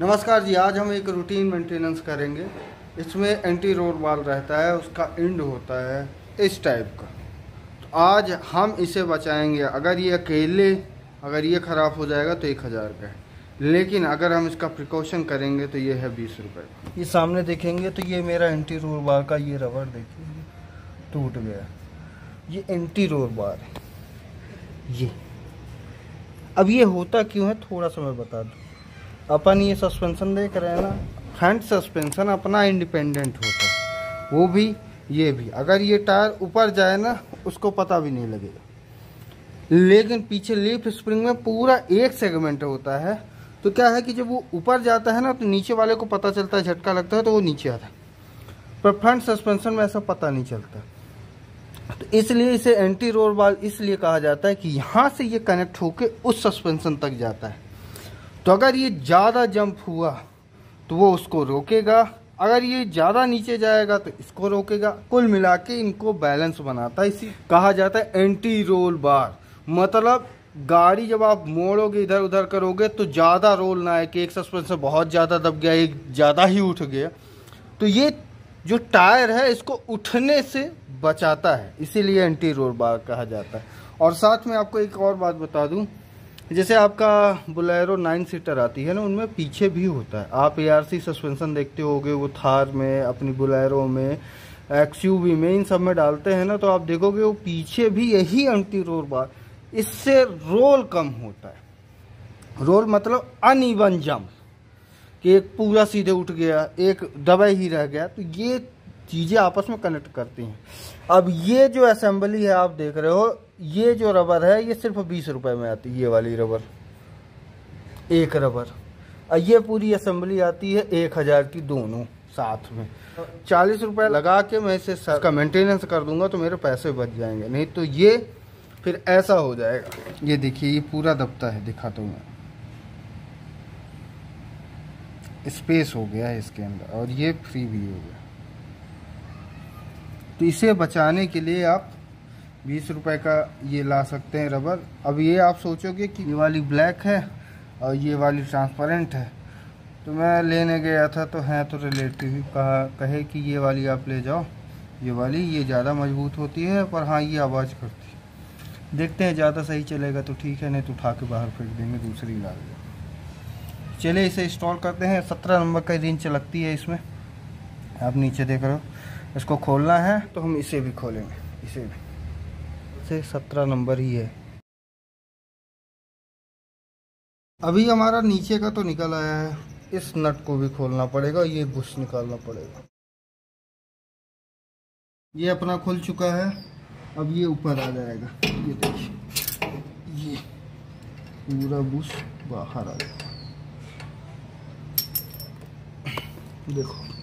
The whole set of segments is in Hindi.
नमस्कार जी, आज हम एक रूटीन मेंटेनेंस करेंगे। इसमें एंटी रोड वाल रहता है, उसका एंड होता है, इस टाइप का। तो आज हम इसे बचाएँगे। अगर ये अकेले, अगर ये ख़राब हो जाएगा तो एक हज़ार का है। लेकिन अगर हम इसका प्रिकॉशन करेंगे तो ये है बीस रुपये का। ये सामने देखेंगे तो ये मेरा एंटी रोड बार का ये रबर देखिए टूट गया। ये एंटी रोड बार है। ये। अब ये होता क्यों है? थोड़ा सा मैं बता दूँ। अपन ये सस्पेंशन देख रहे हैं ना फ्रंट सस्पेंशन अपना इंडिपेंडेंट होता है। वो भी, ये भी। अगर ये टायर ऊपर जाए ना, उसको पता भी नहीं लगेगा। लेकिन पीछे लीफ स्प्रिंग में पूरा एक सेगमेंट होता है। तो क्या है कि जब वो ऊपर जाता है ना तो नीचे वाले को पता चलता है, झटका लगता है तो वो नीचे आता है। पर फ्रंट सस्पेंशन में ऐसा पता नहीं चलता। तो इसलिए इसे एंटी रोल बाल इसलिए कहा जाता है कि यहाँ से ये कनेक्ट होके उस सस्पेंशन तक जाता है। तो अगर ये ज़्यादा जंप हुआ तो वो उसको रोकेगा। अगर ये ज़्यादा नीचे जाएगा तो इसको रोकेगा। कुल मिला के इनको बैलेंस बनाता है इसी। कहा जाता है एंटी रोल बार मतलब गाड़ी जब आप मोड़ोगे इधर उधर करोगे तो ज़्यादा रोल ना है कि एक सस्पेंशन बहुत ज़्यादा दब गया, एक ज़्यादा ही उठ गया। तो ये जो टायर है, इसको उठने से बचाता है। इसीलिए एंटी रोल बार कहा जाता है। और साथ में आपको एक और बात बता दूँ जैसे आपका बुलेरो नाइन सीटर आती है ना, उनमें पीछे भी होता है। आप ए आर सी सस्पेंसन देखते होगे, वो थार में, अपनी बुलेरो में एक्सयूवी में, इन सब में डालते हैं ना तो आप देखोगे वो पीछे भी यही एंटी रोल बार इससे रोल कम होता है। रोल मतलब अनइवन जम कि एक पूरा सीधे उठ गया, एक दबाई ही रह गया तो ये चीज़ें आपस में कनेक्ट करती हैं। अब ये जो असेंबली है, आप देख रहे हो, ये जो रबर है, ये सिर्फ़ बीस रुपए में आती है ये वाली रबर एक रबर और ये पूरी असेंबली आती है एक हज़ार की दोनों, साथ में। चालीस रुपए लगा के मैं इसे का मेंटेनेंस कर दूँगा तो मेरे पैसे बच जाएँगे। नहीं तो ये फिर ऐसा हो जाएगा। ये देखिए, ये पूरा दबता है दिखा तो मैं। स्पेस हो गया है इसके अंदर, और ये फ्री भी हो गया। तो इसे बचाने के लिए आप बीस रुपए का ये ला सकते हैं रबर। अब ये आप सोचोगे कि ये वाली ब्लैक है और ये वाली ट्रांसपेरेंट है। तो मैं लेने गया था तो हैं तो रिलेटिव कहा, कहे कि ये वाली आप ले जाओ। ये वाली, ये ज़्यादा मज़बूत होती है पर हाँ ये आवाज़ करती है। देखते हैं, ज़्यादा सही चलेगा तो ठीक है, नहीं तो उठा के बाहर फेंक देंगे, दूसरी ला चलिए इसे इंस्टॉल करते हैं। सत्रह नंबर का रिंच लगती है इसमें। आप नीचे देख रहे हो। इसको खोलना है। तो हम इसे भी खोलेंगे। इसे भी। से सत्रह नंबर ही है। अभी हमारा नीचे का तो निकल आया है। इस नट को भी खोलना पड़ेगा ये बुश निकालना पड़ेगा। ये अपना खुल चुका है। अब ये ऊपर आ जाएगा। ये देखिए ये पूरा बुश बाहर आ जाएगा। देखो।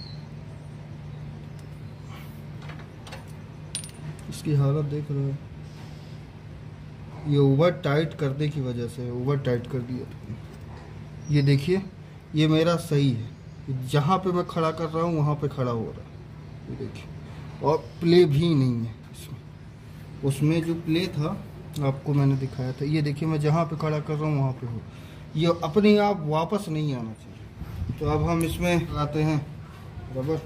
इसकी हालत देख रहे हो। ये ओवर टाइट करने की वजह से ओवर टाइट कर दिया। ये देखिए, ये मेरा सही है। जहाँ पे मैं खड़ा कर रहा हूँ, वहाँ पे खड़ा हो रहा है। ये देखिए, और प्ले भी नहीं है इसमें। उसमें जो प्ले था, आपको मैंने दिखाया था। ये देखिए, मैं जहाँ पे खड़ा कर रहा हूँ, वहाँ पे हो। ये अपने आप वापस नहीं आना चाहिए। तो अब हम इसमें आते हैं। रबर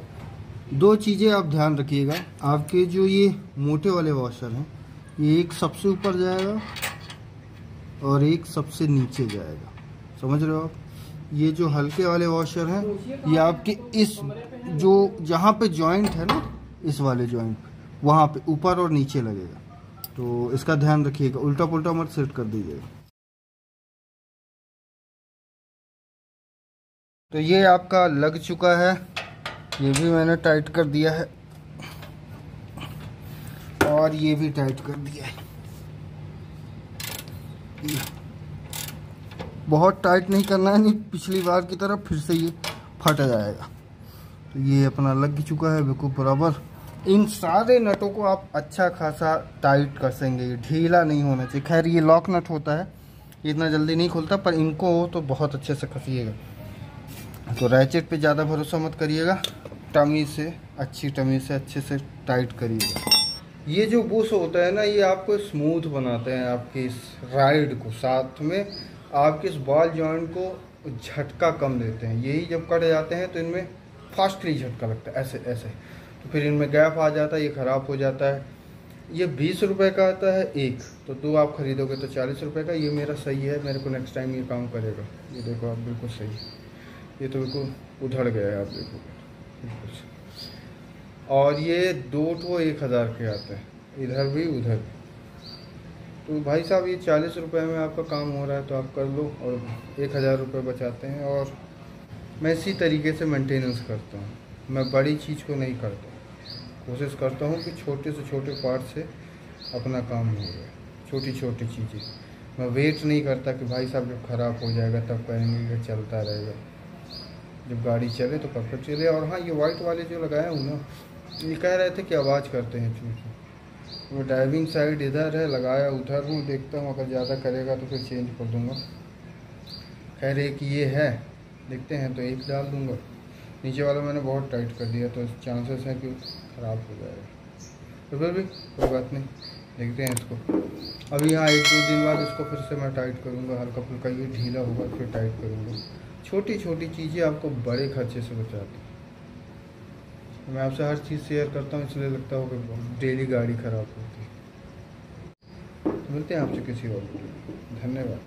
दो चीज़ें आप ध्यान रखिएगा। आपके जो ये मोटे वाले वॉशर हैं, ये एक सबसे ऊपर जाएगा और एक सबसे नीचे जाएगा। समझ रहे हो आप? ये जो हल्के वाले वॉशर हैं, ये आपके इस जो जहाँ पे जॉइंट है ना, इस वाले जॉइंट पे वहाँ पे ऊपर और नीचे लगेगा। तो इसका ध्यान रखिएगा। उल्टा पुल्टा मत सेट कर दीजिएगा। तो ये आपका लग चुका है। ये भी मैंने टाइट कर दिया है। और ये भी टाइट कर दिया है। बहुत टाइट नहीं करना है, नहीं, पिछली बार की तरह फिर से ये फट जाएगा। तो ये अपना लग चुका है बिल्कुल बराबर। इन सारे नटों को आप अच्छा खासा टाइट कर सकेंगे। ढीला नहीं होना चाहिए। खैर, ये लॉक नट होता है। इतना जल्दी नहीं खुलता, पर इनको तो बहुत अच्छे से कसिएगा तो रैचेट पे ज़्यादा भरोसा मत करिएगा। टमी से, अच्छी टमी से, अच्छे से टाइट करिएगा ये जो बुश होता है ना, ये आपको स्मूथ बनाते हैं आपके इस राइड को। साथ में आपके इस बॉल जॉइंट को झटका कम देते हैं। यही जब कट जाते हैं तो इनमें फास्टली झटका लगता है, ऐसे ऐसे। तो फिर इनमें गैप आ जाता है, ये ख़राब हो जाता है। ये बीस रुपए का आता है एक तो दो आप खरीदोगे तो चालीस रुपए का। ये मेरा सही है, मेरे को नेक्स्ट टाइम ये काम करेगा। ये देखो आप बिल्कुल सही। ये तो बिल्कुल उधड़ गया है आप देखो बिल्कुल और ये दो तो एक हज़ार के आते हैं। इधर भी, उधर भी। तो भाई साहब, ये चालीस रुपये में आपका काम हो रहा है तो आप कर लो और एक हज़ार रुपये बचाते हैं और मैं इसी तरीके से मेंटेनेंस करता हूँ। मैं बड़ी चीज़ को नहीं करता कोशिश करता हूँ कि छोटे से छोटे पार्ट से अपना काम हो जाए। छोटी छोटी चीज़ें। मैं वेट नहीं करता कि भाई साहब जब ख़राब हो जाएगा तब कहेंगे कि चलता रहेगा। जब गाड़ी चले तो परफेक्ट चले, और हाँ ये वाइट वाले जो लगाए हूँ ना ये कह रहे थे कि आवाज़ करते हैं चूँ वो ड्राइविंग साइड इधर है, लगाया उधर हूँ, देखता हूँ, अगर ज़्यादा करेगा तो फिर चेंज कर दूँगा। खैर एक ये है, देखते हैं तो एक डाल दूँगा। नीचे वाला मैंने बहुत टाइट कर दिया तो चांसेस हैं कि ख़राब हो जाएगा। तो फिर भी कोई बात नहीं, देखते हैं इसको। अभी यहाँ एक दो दिन बाद इसको फिर से मैं टाइट करूँगा हल्का फुल्का ये ढीला होगा, फिर टाइट करूँगा। छोटी छोटी चीज़ें आपको बड़े खर्चे से बचाती हैं। मैं आपसे हर चीज़ शेयर करता हूँ, इसलिए लगता हो कि डेली गाड़ी ख़राब होती है। मिलते हैं आपसे किसी और धन्यवाद।